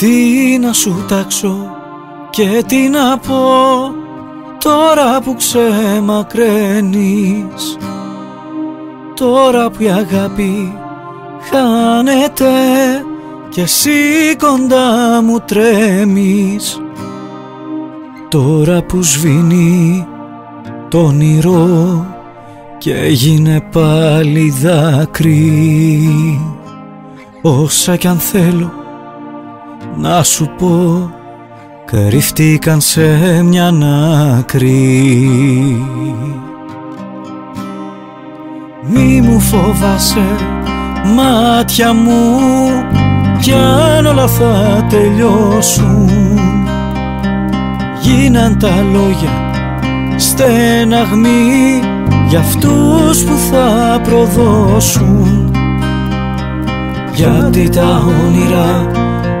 Τι να σου τάξω και τι να πω Τώρα που ξεμακραίνεις. Τώρα που η αγάπη χάνεται Και εσύ κοντά μου τρέμεις. Τώρα που σβήνει το όνειρο Και έγινε πάλι δάκρυ. Όσα κι αν θέλω να σου πω κρύφτηκαν σε μια άκρη. Μη μου φοβάσαι μάτια μου κι αν όλα θα τελειώσουν. Γίναν τα λόγια στεναγμοί για αυτούς που θα προδώσουν. Γιατί τα όνειρα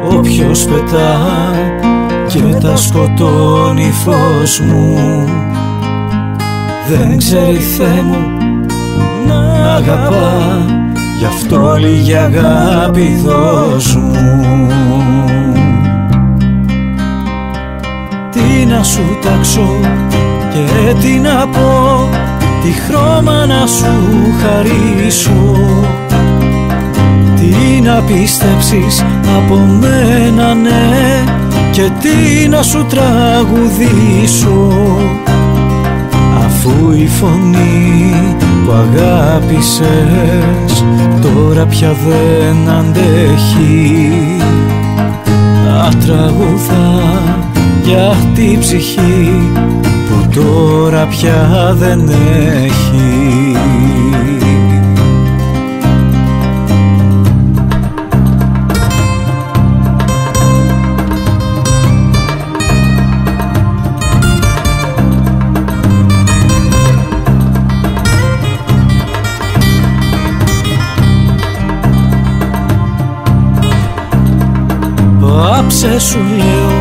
όποιος πετά και τα σκοτώνει φως μου. Δεν ξέρει Θεέ μου να αγαπά γι' αυτό λίγη αγάπη δώσ' μου. Τι να σου τάξω και τι να πω τι χρώμα να σου χαρίσω τι να πιστέψεις από μένα ναι. Και τι να σου τραγουδήσω. Αφού η φωνή που αγάπησες τώρα πια δεν αντέχει. Να τραγουδά για τη ψυχή που τώρα πια δεν έχει Πάψε σου λέω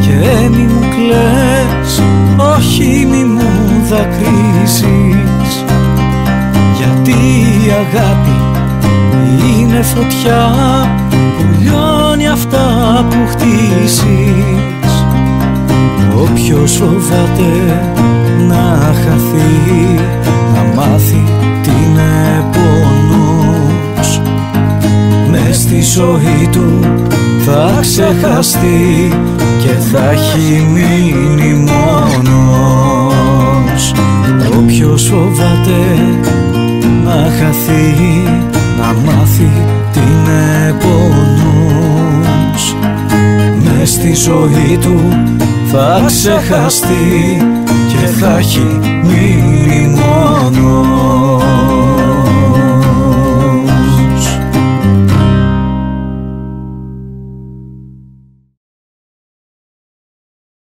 και μη μου κλαις Όχι μη μου δακρύσεις Γιατί η αγάπη είναι φωτιά που λιώνει αυτά που χτίσεις Όποιος φοβάται να χαθεί να μάθει τι είναι πόνος. Μες στη ζωή του θα ξεχαστεί και θα έχει μείνει μόνος. Όποιος φοβάται να χαθεί, να μάθει τι είναι πόνος Μες στη ζωή του θα ξεχαστεί και θα έχει μείνει μόνος